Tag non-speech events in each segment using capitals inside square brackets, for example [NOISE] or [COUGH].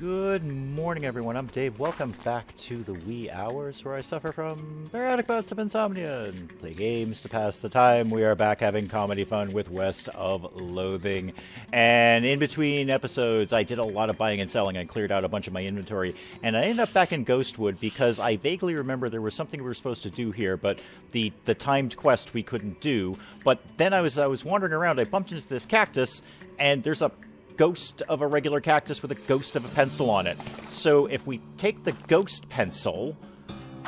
Good morning, everyone. I'm Dave. Welcome back to the wee hours where I suffer from periodic bouts of insomnia and play games to pass the time. We are back having comedy fun with West of Loathing. And in between episodes, I did a lot of buying and selling. I cleared out a bunch of my inventory. And I ended up back in Ghostwood because I vaguely remember there was something we were supposed to do here, but the, the timed quest we couldn't do. But then I was I was wandering around, I bumped into this cactus, and there's a ghost of a regular cactus with a ghost of a pencil on it. So if we take the ghost pencil,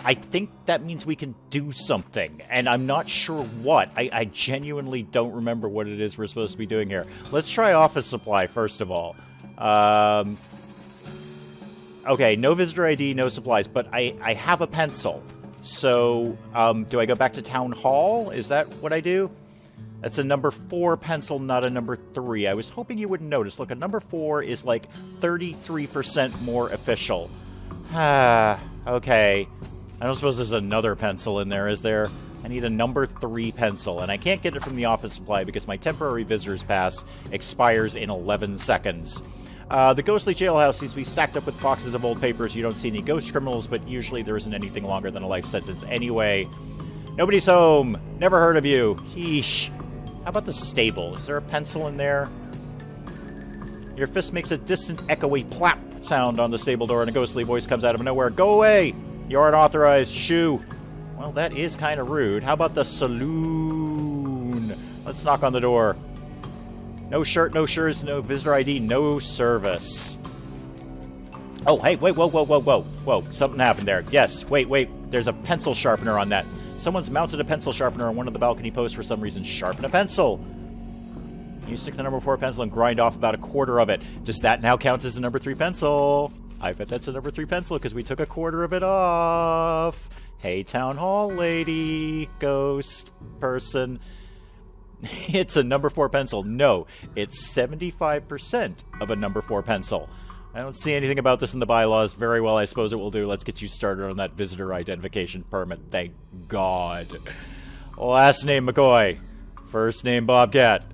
I think that means we can do something, and I'm not sure what. I, I, genuinely don't remember what it is we're supposed to be doing here. Let's try office supply first of all. Um, okay, no visitor ID, no supplies, but I, I have a pencil. So, um, do I go back to town hall? Is that what I do? That's a number four pencil, not a number three. I was hoping you wouldn't notice. Look, a number four is like 33% more official. Ah, [SIGHS] okay. I don't suppose there's another pencil in there, is there? I need a number three pencil, and I can't get it from the office supply because my temporary visitor's pass expires in 11 seconds. Uh, the ghostly jailhouse seems to be stacked up with boxes of old papers. You don't see any ghost criminals, but usually there isn't anything longer than a life sentence anyway. Nobody's home. Never heard of you. Yeesh. How about the stable? Is there a pencil in there? Your fist makes a distant, echoey plap sound on the stable door, and a ghostly voice comes out of nowhere. Go away! You aren't unauthorized shoe. Well, that is kind of rude. How about the saloon? Let's knock on the door. No shirt, no shirts, no visitor ID, no service. Oh, hey, wait, whoa, whoa, whoa, whoa, whoa. Something happened there. Yes, wait, wait. There's a pencil sharpener on that. Someone's mounted a pencil sharpener on one of the balcony posts for some reason. Sharpen a pencil. You stick the number four pencil and grind off about a quarter of it. Does that now count as a number three pencil? I bet that's a number three pencil because we took a quarter of it off. Hey, town hall lady, ghost person. [LAUGHS] It's a number four pencil. No, it's 75% of a number four pencil. I don't see anything about this in the bylaws. Very well, I suppose it will do. Let's get you started on that visitor identification permit. Thank God. Last name McCoy. First name Bobcat.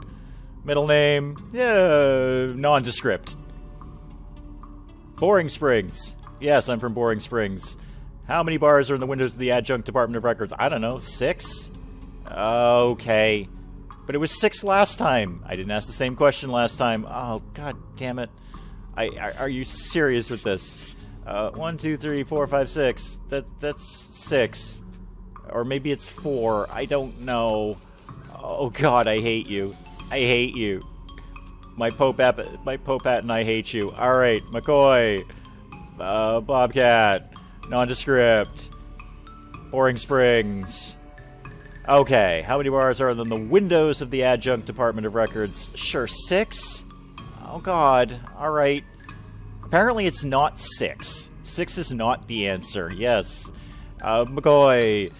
Middle name, yeah, nondescript. Boring Springs. Yes, I'm from Boring Springs. How many bars are in the windows of the Adjunct Department of Records? I don't know. Six? Okay. But it was six last time. I didn't ask the same question last time. Oh, god damn it. I, are you serious with this? Uh, one, two, three, four, five, six. That that's six, or maybe it's four. I don't know. Oh God, I hate you. I hate you. My Pope, my Popat, and I hate you. All right, McCoy, uh, Bobcat, nondescript, Boring Springs. Okay, how many bars are in the windows of the Adjunct Department of Records? Sure, six. Oh god. Alright. Apparently it's not six. Six is not the answer. Yes. Uh, McCoy.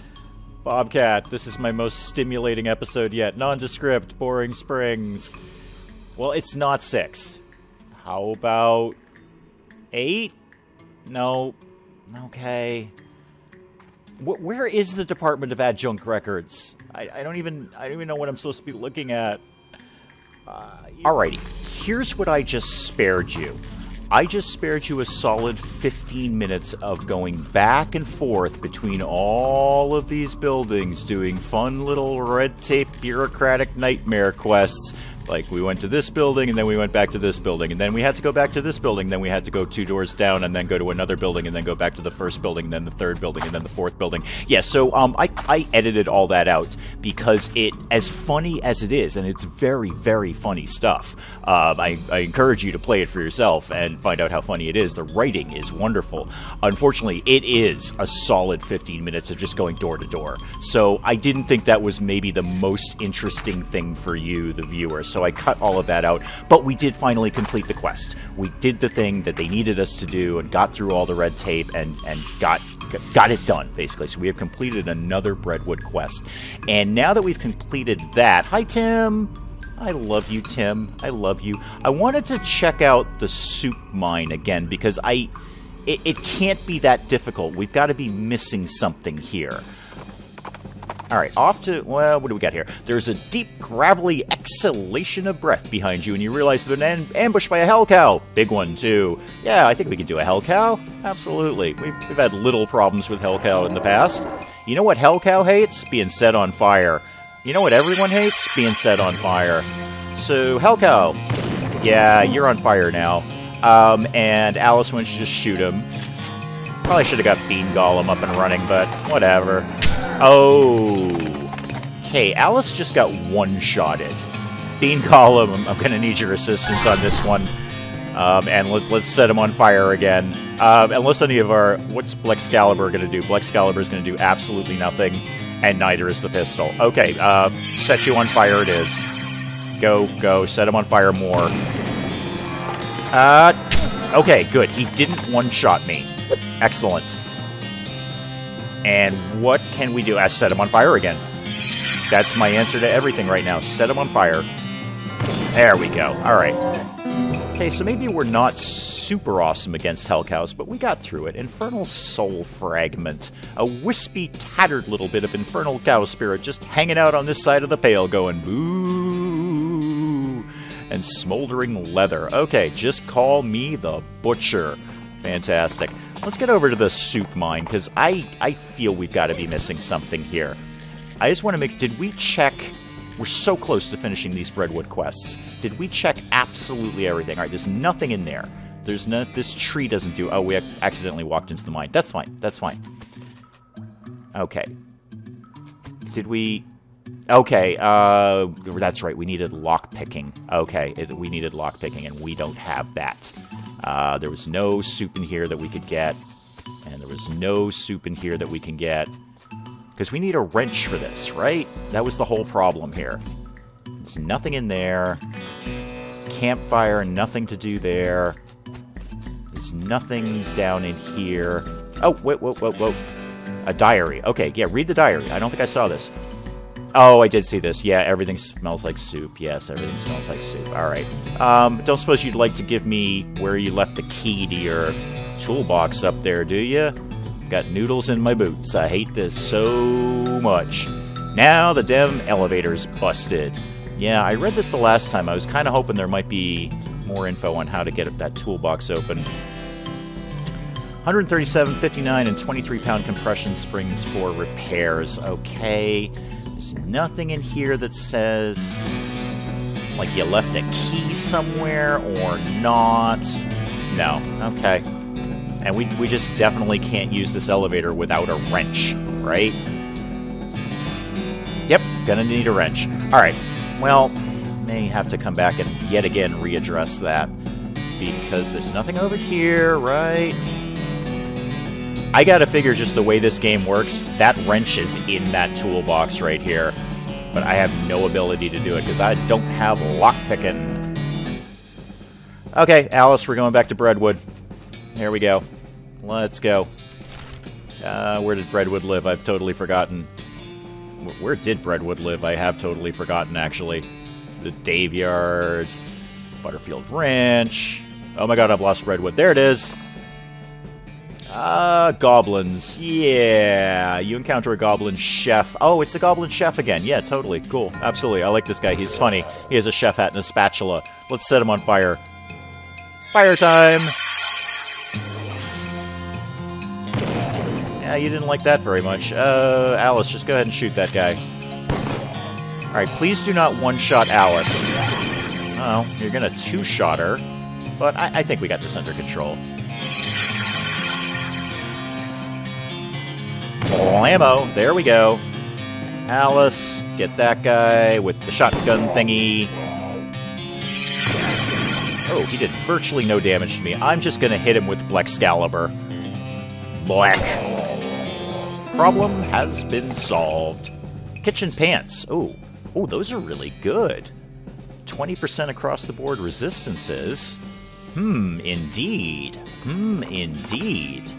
Bobcat. This is my most stimulating episode yet. Nondescript. Boring Springs. Well, it's not six. How about eight? No. Okay. where is the Department of Adjunct Records? I, I, don't even I don't even know what I'm supposed to be looking at. Uh, Alrighty, here's what I just spared you. I just spared you a solid 15 minutes of going back and forth between all of these buildings doing fun little red tape bureaucratic nightmare quests like we went to this building and then we went back to this building and then we had to go back to this building then we had to go two doors down and then go to another building and then go back to the first building then the third building and then the fourth building. Yeah so um, I, I edited all that out because it as funny as it is and it's very very funny stuff uh, I, I encourage you to play it for yourself and find out how funny it is. The writing is wonderful. Unfortunately it is a solid 15 minutes of just going door to door. So I didn't think that was maybe the most interesting thing for you the viewer. so I cut all of that out. But we did finally complete the quest. We did the thing that they needed us to do and got through all the red tape and, and got got it done, basically. So we have completed another Breadwood quest. And now that we've completed that, hi Tim! I love you, Tim. I love you. I wanted to check out the soup mine again because I it, it can't be that difficult. We've got to be missing something here. All right, off to, well, what do we got here? There's a deep, gravelly exhalation of breath behind you, and you realize there's been ambushed by a hell cow. Big one, too. Yeah, I think we can do a hell cow. Absolutely. We've, we've had little problems with hell cow in the past. You know what hell cow hates? Being set on fire. You know what everyone hates? Being set on fire. So, hell cow. Yeah, you're on fire now. Um, and Alice wants to just shoot him. Probably should have got Bean Golem up and running, but whatever. Oh. Okay, Alice just got one-shotted. Bean Golem, I'm, to need your assistance on this one. Um, and let's let's set him on fire again. Um, unless any of our what's Blexcalibur to do? Blexcalibur is going to do absolutely nothing, and neither is the pistol. Okay, uh, set you on fire. It is. Go go. Set him on fire more. Uh, okay, good. He didn't one shot me. Excellent. And what can we do? I set them on fire again. That's my answer to everything right now. Set them on fire. There we go. All right. Okay, so maybe we're not super awesome against Hellcows, but we got through it. Infernal Soul Fragment. A wispy, tattered little bit of Infernal Cow Spirit just hanging out on this side of the pale going boo. And Smoldering Leather. Okay, just call me the Butcher. Fantastic. Let's get over to the soup mine, because I, I feel we've got to be missing something here. I just want to make... Did we check... We're so close to finishing these Breadwood quests. Did we check absolutely everything? All right, there's nothing in there. There's no... This tree doesn't do... Oh, we accidentally walked into the mine. That's fine. That's fine. Okay. Did we... Okay, uh, that's right. We needed lockpicking. Okay, we needed lockpicking, and we don't have that. Uh, there was no soup in here that we could get, and there was no soup in here that we can get. Because we need a wrench for this, right? That was the whole problem here. There's nothing in there. Campfire, nothing to do there. There's nothing down in here. Oh, wait, whoa, whoa, whoa. A diary. Okay, yeah, read the diary. I don't think I saw this. Oh, I did see this. Yeah, everything smells like soup. Yes, everything smells like soup. All right. Um, don't suppose you'd like to give me where you left the key to your toolbox up there, do you? Got noodles in my boots. I hate this so much. Now the damn elevator's busted. Yeah, I read this the last time. I was kind of hoping there might be more info on how to get that toolbox open. 137, 59, and 23 pound compression springs for repairs. Okay. There's nothing in here that says like you left a key somewhere or not. No. Okay. And we, we just definitely can't use this elevator without a wrench, right? Yep, gonna need a wrench. Alright, well, may have to come back and yet again readdress that. Because there's nothing over here, right? I gotta figure just the way this game works, that wrench is in that toolbox right here. But I have no ability to do it because I don't have lockpicking. Okay, Alice, we're going back to Breadwood. Here we go. Let's go. Uh, where did Breadwood live? I've totally forgotten. Where did Breadwood live? I have totally forgotten, actually. The Daveyard, Butterfield Ranch. Oh my god, I've lost Breadwood. There it is. Uh, goblins. Yeah, you encounter a goblin chef. Oh, it's the goblin chef again. Yeah, totally. Cool. Absolutely. I like this guy. He's funny. He has a chef hat and a spatula. Let's set him on fire. Fire time! Yeah, you didn't like that very much. Uh, Alice, just go ahead and shoot that guy. Alright, please do not one-shot Alice. Oh, you're gonna two-shot her. But I, I think we got this under control. Blammo! There we go. Alice, get that guy with the shotgun thingy. Oh, he did virtually no damage to me. I'm just gonna hit him with Blexcalibur. Black. Problem has been solved. Kitchen pants. Oh, oh, those are really good. 20% across the board resistances. Hmm, indeed. Hmm, indeed.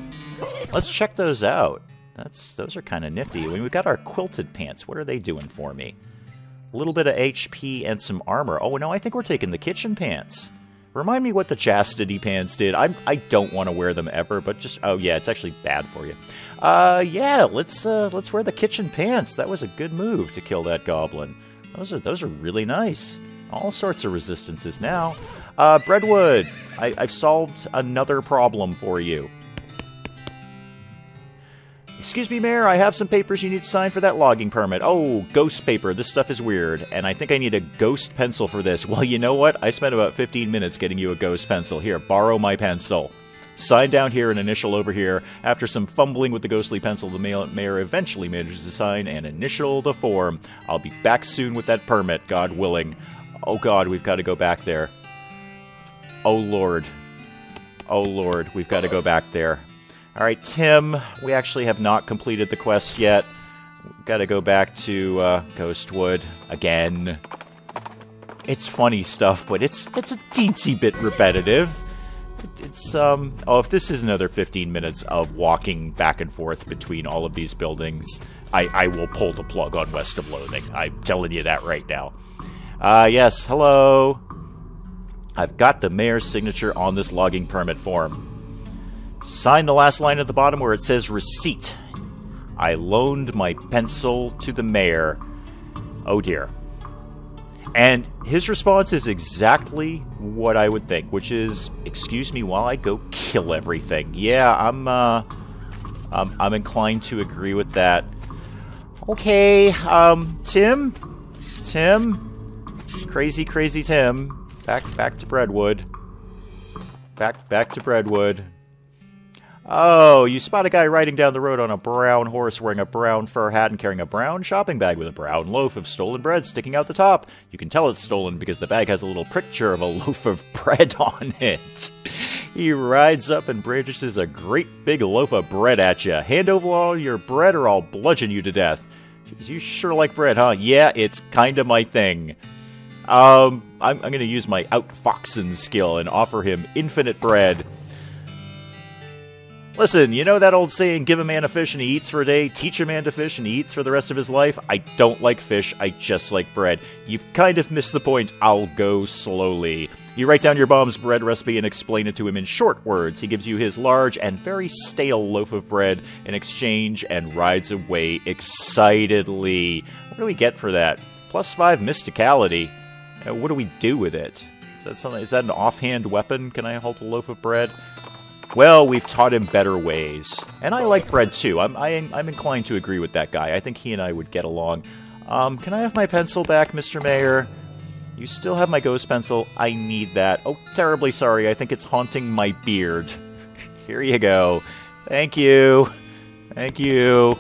Let's check those out. That's those are kind of nifty. I mean, we got our quilted pants. What are they doing for me? A little bit of HP and some armor. Oh no, I think we're taking the kitchen pants. Remind me what the chastity pants did. I'm, I don't want to wear them ever, but just oh yeah, it's actually bad for you. Uh, yeah, let's uh, let's wear the kitchen pants. That was a good move to kill that goblin. Those are those are really nice. All sorts of resistances now. Uh, Breadwood, I, I've solved another problem for you. Excuse me, Mayor, I have some papers you need to sign for that logging permit. Oh, ghost paper. This stuff is weird, and I think I need a ghost pencil for this. [LAUGHS] Well, you know what? I spent about 15 minutes getting you a ghost pencil. Here, borrow my pencil. Sign down here and initial over here. After some fumbling with the ghostly pencil, the mayor eventually manages to sign and initial the form. I'll be back soon with that permit, God willing. Oh god, we've got to go back there. Oh lord. Oh lord, we've got to go back there. Alright, Tim, we actually have not completed the quest yet. We've got to go back to uh, Ghostwood again. It's funny stuff, but it's it's a teensy bit repetitive. It's, um... Oh, if this is another 15 minutes of walking back and forth between all of these buildings, I, I will pull the plug on West of Loathing. I'm telling you that right now. Uh, yes, hello. I've got the mayor's signature on this logging permit form. Sign the last line at the bottom where it says receipt. I loaned my pencil to the mayor. Oh dear. And his response is exactly what I would think, which is, "Excuse me while I go kill everything." Yeah, I'm uh I'm, I'm inclined to agree with that. Okay, um Tim? Tim? Crazy crazy Tim. Back back to Breadwood. Back back to Breadwood. Oh, you spot a guy riding down the road on a brown horse wearing a brown fur hat and carrying a brown shopping bag with a brown loaf of stolen bread sticking out the top. You can tell it's stolen because the bag has a little picture of a [LAUGHS] loaf of bread [LAUGHS] on it. He rides up and brandishes a great big loaf of bread at you. Hand over all your bread or I'll bludgeon you to death. You sure like bread, huh? Yeah, it's kinda my thing. Um, I'm, I'm gonna use my outfoxen skill and offer him infinite bread. Listen, you know that old saying, give a man a fish and he eats for a day, teach a man to fish and he eats for the rest of his life? I don't like fish, I just like bread. You've kind of missed the point, I'll go slowly. You write down your mom's bread recipe and explain it to him in short words. He gives you his large and very stale loaf of bread in exchange and rides away excitedly. What do we get for that? Plus five mysticality. Uh, what do we do with it? Is that something? Is that an offhand weapon? Can I hold a loaf of bread? Well, we've taught him better ways. And I like bread too. I'm, I, am i am inclined to agree with that guy. I think he and I would get along. Um, can I have my pencil back, Mr. Mayor? You still have my ghost pencil. I need that. Oh, terribly sorry. I think it's haunting my beard. [LAUGHS] Here you go. Thank you. Thank you.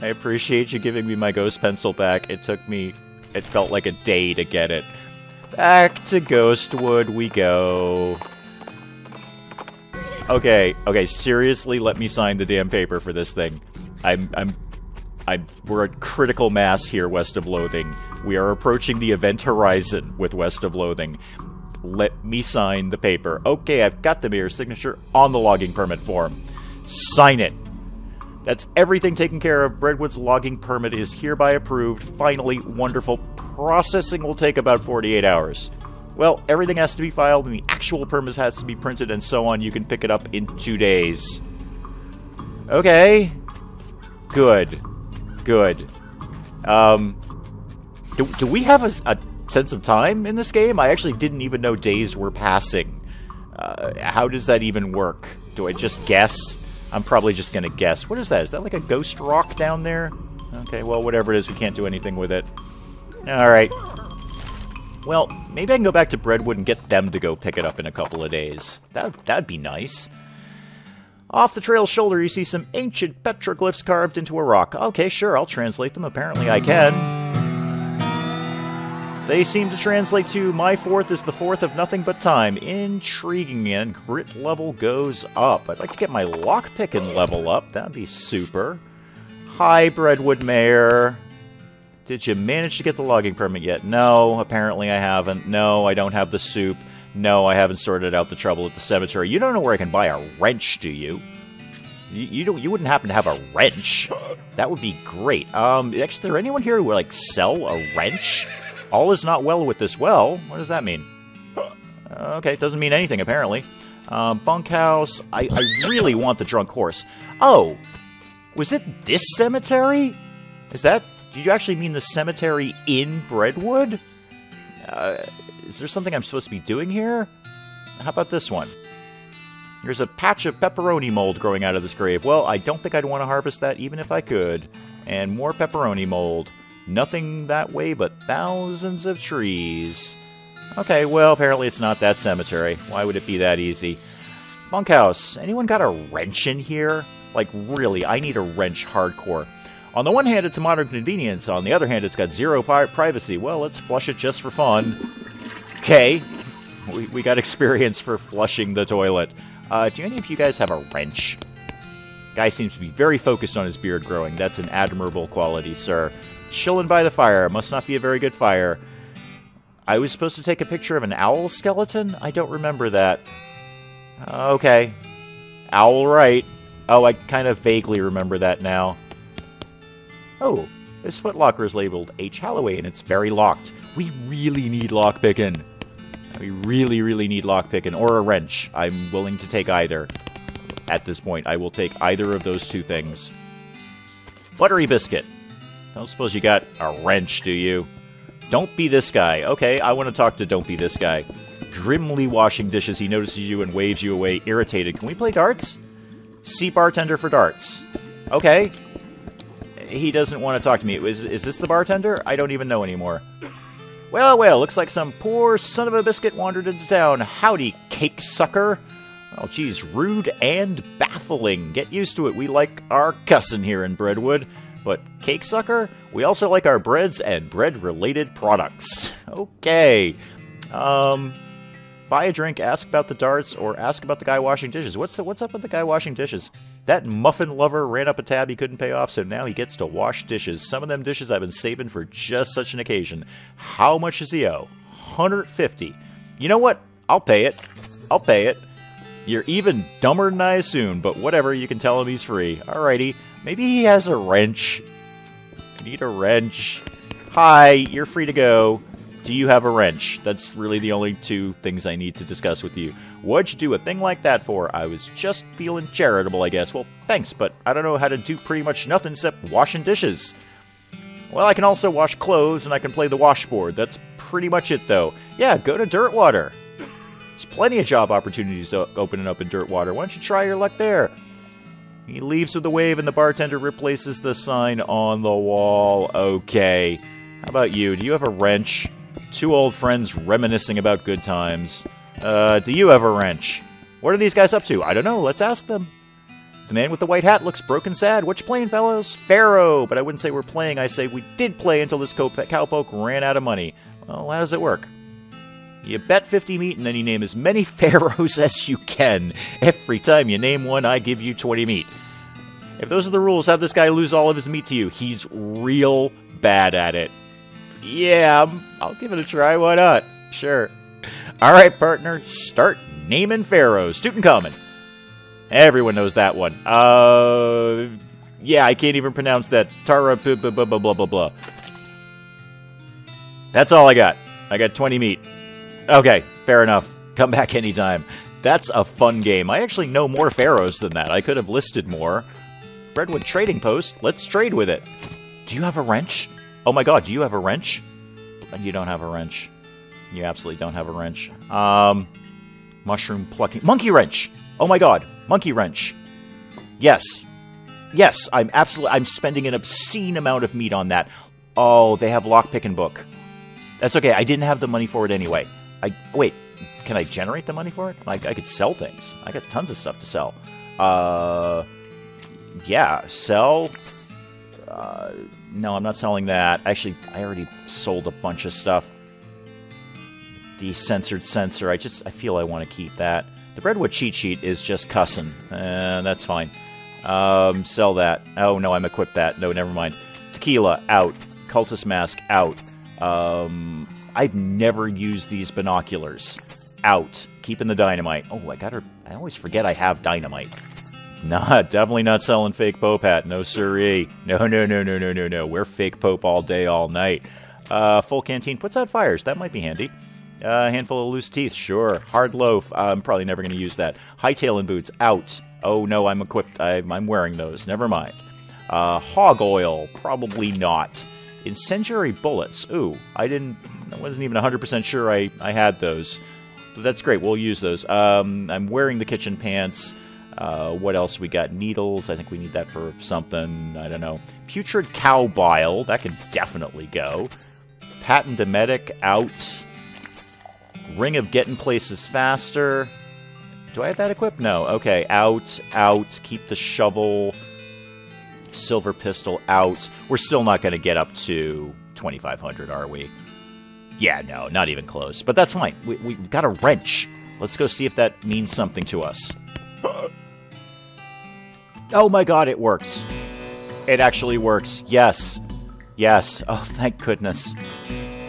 I appreciate you giving me my ghost pencil back. It took me, it felt like a day to get it. Back to Ghostwood we go. Okay, okay, seriously, let me sign the damn paper for this thing. I'm, I'm, I'm, we're at critical mass here, West of Loathing. We are approaching the event horizon with West of Loathing. Let me sign the paper. Okay, I've got the mayor's signature on the logging permit form. Sign it. That's everything taken care of. Breadwood's logging permit is hereby approved. Finally, wonderful. Processing will take about 48 hours. Well, everything has to be filed and the actual permit has to be printed and so on. You can pick it up in two days. Okay. Good. Good. Um, do, do we have a, a sense of time in this game? I actually didn't even know days were passing. Uh, how does that even work? Do I just guess? I'm probably just going to guess. What is that? Is that like a ghost rock down there? Okay, well, whatever it is, we can't do anything with it. Alright. Well, maybe I can go back to Breadwood and get them to go pick it up in a couple of days. That, that'd be nice. Off the trail's shoulder, you see some ancient petroglyphs carved into a rock. Okay, sure, I'll translate them. Apparently I can. They seem to translate to My fourth is the fourth of nothing but time. Intriguing, and grit level goes up. I'd like to get my lockpicking level up. That'd be super. Hi, Breadwood Mayor. Did you manage to get the logging permit yet? No, apparently I haven't. No, I don't have the soup. No, I haven't sorted out the trouble at the cemetery. You don't know where I can buy a wrench, do you? You, you don't. You wouldn't happen to have a wrench? That would be great. Um, actually, is there anyone here who would like sell a wrench? All is not well with this well. What does that mean? Okay, it doesn't mean anything, apparently. Uh, bunkhouse. I, I really want the drunk horse. Oh, was it this cemetery? Is that... Do you actually mean the cemetery in Breadwood? Uh, is there something I'm supposed to be doing here? How about this one? There's a patch of pepperoni mold growing out of this grave. Well, I don't think I'd want to harvest that even if I could. And more pepperoni mold. Nothing that way but thousands of trees. Okay, well, apparently it's not that cemetery. Why would it be that easy? Bunkhouse. Anyone got a wrench in here? Like, really, I need a wrench hardcore. On the one hand, it's a modern convenience. On the other hand, it's got zero pri privacy. Well, let's flush it just for fun. Okay. We, we got [LAUGHS] experience for flushing the toilet. Uh, do any of you guys have a wrench? Guy seems to be very focused on his beard growing. That's an admirable quality, sir. Chilling by the fire. Must not be a very good fire. I was supposed to take a picture of an owl skeleton? I don't remember that. Okay. Owl right. Oh, I kind of vaguely remember that now. Oh, this footlocker is labeled H. Holloway and it's very locked. We really need lockpicking. We really, really need lockpicking or a wrench. I'm willing to take either. At this point, I will take either of those two things. Buttery biscuit. Don't suppose you got a wrench, do you? Don't be this guy. Okay, I want to talk to Don't be this guy. Grimly washing dishes, he notices you and waves you away, irritated. Can we play darts? See bartender for darts. Okay, he doesn't want to talk to me. Is, is this the bartender? I don't even know anymore. Well, well, looks like some poor son of a biscuit wandered into town. Howdy, cake sucker. Well, geez, rude and baffling. Get used to it. We like our cussin' here in Breadwood. But cake sucker, we also like our breads and bread-related products. [LAUGHS] okay. Um, buy a drink, ask about the darts, or ask about the guy washing dishes. What's what's up with the guy washing dishes? That muffin lover ran up a tab he couldn't pay off, so now he gets to wash dishes. Some of them dishes I've been saving for just such an occasion. How much does he owe? 150. You know what? I'll pay it. I'll pay it. You're even dumber than I assumed, but whatever, you can tell him he's free. Alrighty. Maybe he has a wrench. I need a wrench. Hi, you're free to go. Do you have a wrench? That's really the only two things I need to discuss with you. What'd you do a thing like that for? I was just feeling charitable, I guess. Well, thanks, but I don't know how to do pretty much nothing except washing dishes. Well, I can also wash clothes and I can play the washboard. That's pretty much it, though. Yeah, go to Dirtwater. There's plenty of job opportunities opening up in Dirtwater. Why don't you try your luck there? He leaves with a wave and the bartender replaces the sign on the wall. Okay. How about you? Do you have a wrench? Two old friends reminiscing about good times. Uh, do you have a wrench? What are these guys up to? I don't know. Let's ask them. The man with the white hat looks broken sad. What you playing, fellows? Faro. But I wouldn't say we're playing. I say we did play until this cowpoke ran out of money. Well, how does it work? You bet 50 meat and then you name as many [LAUGHS] pharaohs as you can. Every time you name one, I give you 20 meat. If those are the rules, have this guy lose all of his meat to you. He's real bad at it. Yeah, I'll give it a try. Why not? Sure. All right, partner, start naming pharaohs. Tutankhamun. Everyone knows that one. Uh, yeah, I can't even pronounce that. Tara, blah, blah, blah, blah, blah, blah. That's all I got. I got 20 meat. Okay, fair enough. Come back anytime. That's a fun game. I actually know more pharaohs than that. I could have listed more. Breadwood Trading Post. Let's trade with it. Do you have a wrench? Oh my god, do you have a wrench? You don't have a wrench. You absolutely don't have a wrench. Um, mushroom plucking. Monkey wrench! Oh my god, monkey wrench. Yes. Yes, I'm absolutely. I'm spending an obscene amount of meat on that. Oh, they have lockpicking book. That's okay. I didn't have the money for it anyway. I wait. Can I generate the money for it? Like I could sell things. I got tons of stuff to sell. Uh, yeah, sell uh, no, I'm not selling that. Actually, I already sold a bunch of stuff. The censored sensor, I just I feel I want to keep that. The Breadwood cheat sheet is just cussing. Uh, that's fine. Um, sell that. Oh no, I'm equipped that. No, never mind. Tequila out. Cultist mask out. Um, I've never used these binoculars. Out. Keeping the dynamite. Oh, I got her. I always forget I have dynamite. Nah, definitely not selling fake Pope hat. No siree. No, no, no, no, no, no, no. We're fake Pope all day, all night. Uh, full canteen puts out fires. That might be handy. A uh, handful of loose teeth, sure. Hard loaf, I'm probably never going to use that. Hightailing boots, out. Oh no, I'm equipped. I'm, I'm wearing those. Never mind. Uh, hog oil, probably not. Incendiary bullets. Ooh, I didn't. I wasn't even 100% sure I, I had those. But that's great. We'll use those. Um, I'm wearing the kitchen pants. Uh, what else we got? Needles. I think we need that for something. I don't know. Putrid cow bile. That can definitely go. Patent emetic out. Ring of getting places faster. Do I have that equipped? No. Okay. Out. Out. Keep the shovel. Silver pistol out. We're still not going to get up to 2500, are we? Yeah, no, not even close. But that's fine. We, we've got a wrench. Let's go see if that means something to us. [GASPS] [LAUGHS] oh my god, it works. It actually works. Yes. Yes. [LAUGHS] Oh, thank goodness.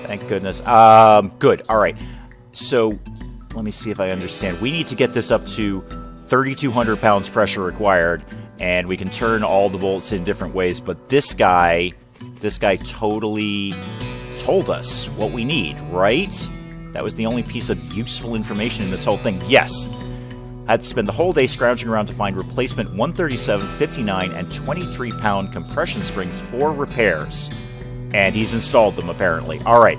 Thank goodness. Um, good. All right. So, let me see if I understand. We need to get this up to 3,200 pounds pressure required, and we can turn all the bolts in different ways. But this guy, this guy totally told us what we need, right? That was the only piece of useful information in this whole thing. Yes. I had to spend the whole day scrounging around to find replacement 137, 59, and 23 pound compression springs for repairs. And he's installed them, apparently. Alright.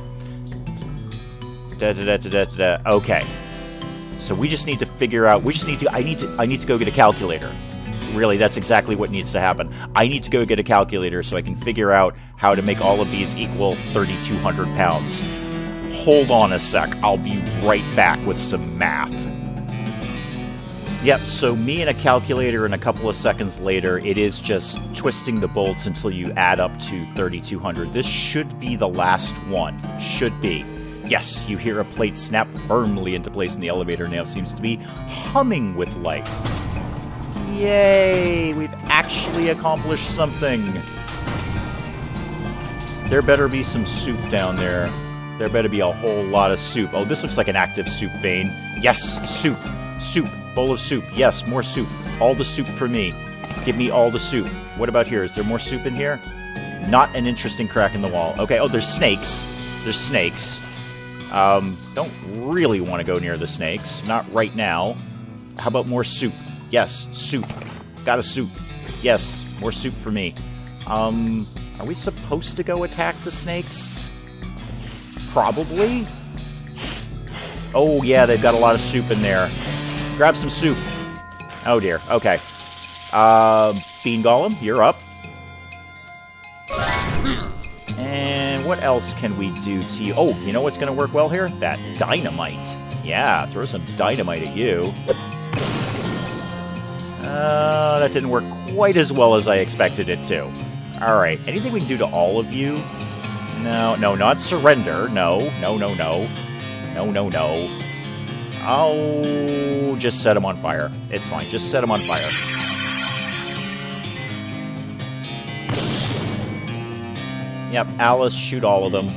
Da, da, da, da, da, da. Okay. So we just need to figure out. We just need to. I need to. I need to go get a calculator. Really, that's exactly what needs to happen. I need to go get a calculator so I can figure out how to make all of these equal 3,200 pounds. Hold on a sec. I'll be right back with some math. Yep, so me and a calculator, and a couple of seconds later, it is just twisting the bolts until you add up to 3,200. This should be the last one. Should be. Yes, you hear a plate snap firmly into place, and the elevator now seems to be humming with life. Yay! We've actually accomplished something. There better be some soup down there. There better be a whole lot of soup. Oh, this looks like an active soup vein. Yes, soup. Soup. Bowl of soup. Yes, more soup. All the soup for me. Give me all the soup. What about here? Is there more soup in here? Not an interesting crack in the wall. Okay, oh, there's snakes. There's snakes. Um, don't really want to go near the snakes. Not right now. How about more soup? Yes, soup. Got a soup. Yes, more soup for me. Um, are we supposed to go attack the snakes? Probably. Oh, yeah, they've got a lot of soup in there. Grab some soup. Oh, dear. Okay. Uh, Bean Golem, you're up. And what else can we do to you? Oh, you know what's going to work well here? That dynamite. Yeah, throw some dynamite at you. Uh, that didn't work quite as well as I expected it to. Alright, anything we can do to all of you? No, no, not surrender. No, no, no, no. No, no, no. Oh, just set them on fire. It's fine. Just set them on fire. Yep, Alice, shoot all of them.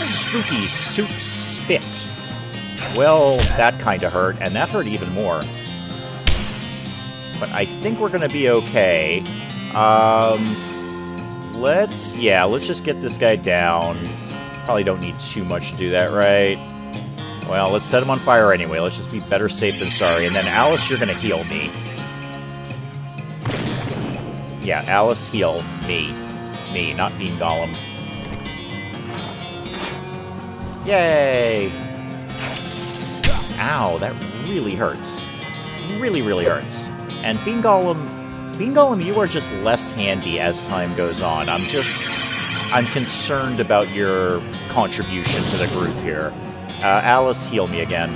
Spooky soup spit. Well, that kind of hurt, and that hurt even more. But I think we're going to be okay. Um, let's, yeah, let's just get this guy down. Probably don't need too much to do that, right? Well, let's set him on fire anyway. Let's just be better safe than sorry. And then, Alice, you're going to heal me. Yeah, Alice, heal me. Me, not Bean Golem. Yay! Ow, that really hurts. Really, really hurts. And Bean Golem, Bean Golem, you are just less handy as time goes on. I'm just, I'm concerned about your contribution to the group here. Uh, Alice, heal me again.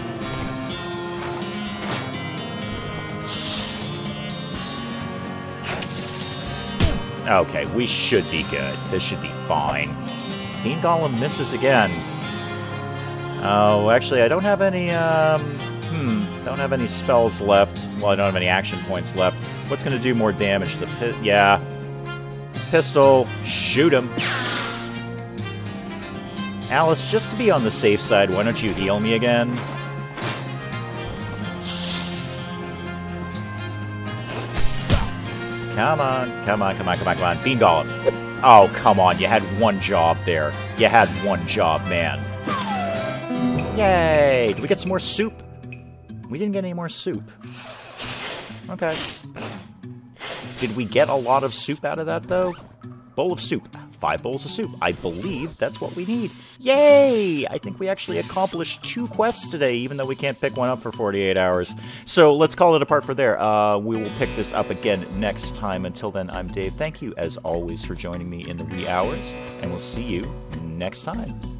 Okay, we should be good. This should be fine. Bean Golem misses again. Oh, actually, I don't have any, um, hmm, don't have any spells left. Well, I don't have any action points left. What's going to do more damage? The pit, yeah. Pistol, shoot him. Alice, just to be on the safe side, why don't you heal me again? Come on, come on, come on, come on, come on. Bean Golem. Oh, come on. You had one job there. You had one job, man. Yay! Did we get some more soup? We didn't get any more soup. Okay. Did we get a lot of soup out of that, though? Bowl of soup. Five bowls of soup. I believe that's what we need. Yay! I think we actually accomplished two quests today, even though we can't pick one up for 48 hours. So let's call it a part for there. Uh, we will pick this up again next time. Until then, I'm Dave. Thank you, as always, for joining me in the wee hours, and we'll see you next time.